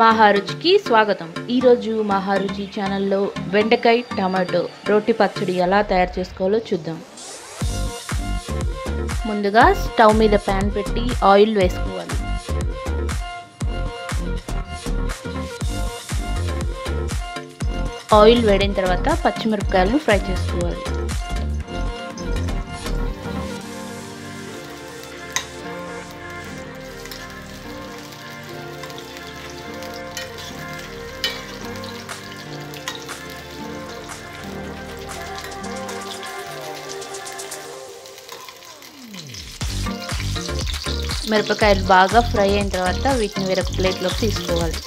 మహారుచికి స్వాగతం. ఈరోజు మహారుచి ఛానల్లో బెండకాయ టమాటో రోటి పచ్చడి ఎలా తయారు చేసుకోవాలో చూద్దాం. ముందుగా స్టవ్ మీద ప్యాన్ పెట్టి ఆయిల్ వేసుకోవాలి. ఆయిల్ వేడిన తర్వాత పచ్చిమిరపకాయలను ఫ్రై చేసుకోవాలి. మిరపకాయలు బాగా ఫ్రై అయిన తర్వాత వీటిని వేరొక ప్లేట్లోకి తీసుకోవాలి.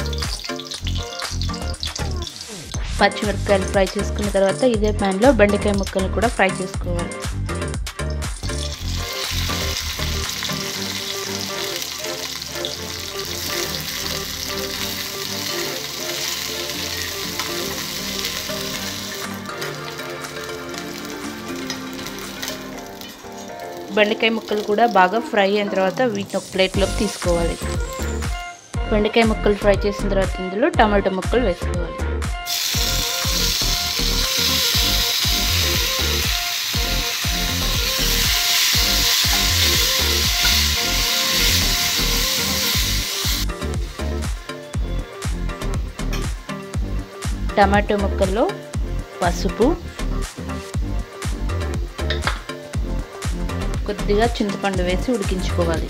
పచ్చిమిరపకాయలు ఫ్రై చేసుకున్న తర్వాత ఇదే ప్యాన్లో బెండకాయ ముక్కలు కూడా ఫ్రై చేసుకోవాలి. బెండకాయ ముక్కలు కూడా బాగా ఫ్రై అయిన తర్వాత వీటిని ఒక ప్లేట్లోకి తీసుకోవాలి. బెండకాయ ముక్కలు ఫ్రై చేసిన తర్వాత ఇందులో టమాటో ముక్కలు వేసుకోవాలి. టమాటో ముక్కల్లో పసుపు కొద్దిగా చింతపండు వేసి ఉడికించుకోవాలి.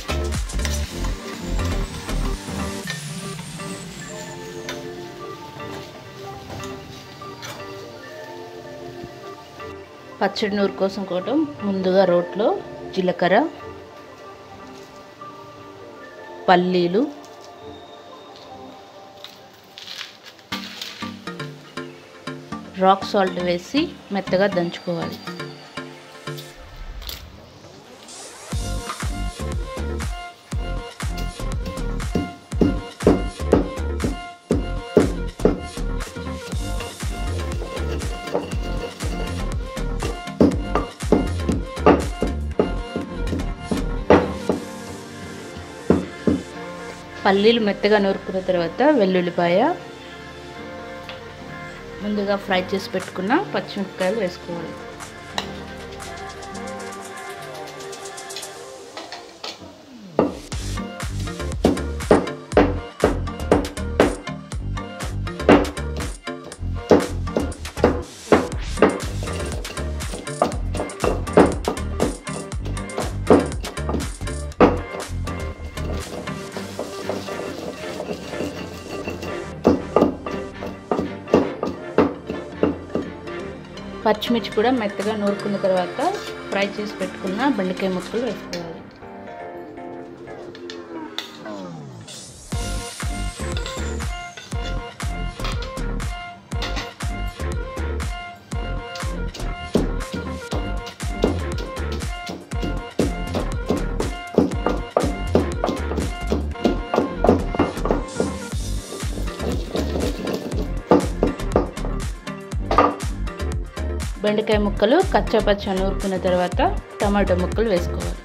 పచ్చడి నూరు కోసం కోవటం ముందుగా రోట్లో జీలకర్ర పల్లీలు రాక్ సాల్ట్ వేసి మెత్తగా దంచుకోవాలి. పల్లీలు మెత్తగా నూరుకున్న తర్వాత వెల్లుల్లిపాయ. ముందుగా ఫ్రై చేసి పెట్టుకున్న పచ్చిమిరపకాయలు వేసుకోవాలి. పచ్చిమిర్చి కూడా మెత్తగా నూరుకున్న తర్వాత ఫ్రై చేసి పెట్టుకున్న బెండకాయ ముక్కలు వేసుకోవాలి. బెండకాయ ముక్కలు కచ్చాపచ్చ నూరుకున్న తర్వాత టమాటో ముక్కలు వేసుకోవాలి.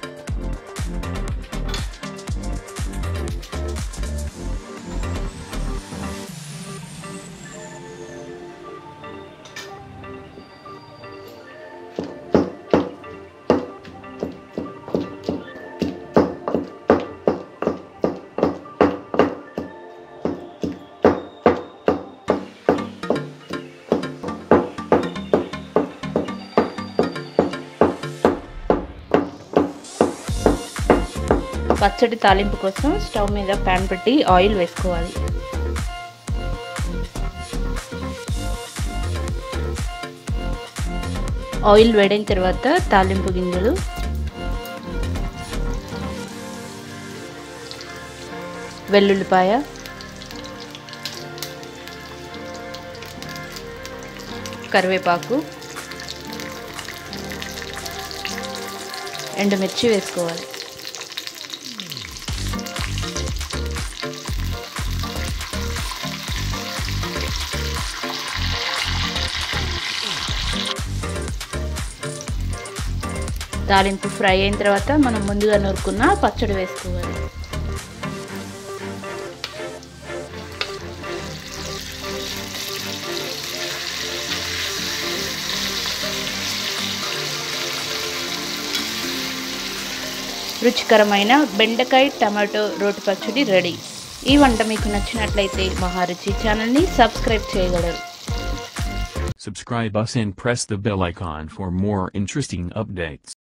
పచ్చడి తాలింపు కోసం స్టవ్ మీద ప్యాన్ పెట్టి ఆయిల్ వేసుకోవాలి. ఆయిల్ వేడిన తర్వాత తాలింపు గింజలు. వెల్లుల్లిపాయ. కరివేపాకు. ఎండుమిర్చి వేసుకోవాలి. తాలింపు ఫ్రై అయిన తర్వాత మనం ముందుగా నూరుకున్న పచ్చడి వేసుకోవాలి. రుచికరమైన బెండకాయ టమాటో రోటి పచ్చడి రెడీ. ఈ వంట మీకు నచ్చినట్లయితే మహారుచి ఛానల్ని సబ్స్క్రైబ్ చేయగలరు. Subscribe us and press the bell icon for more interesting updates.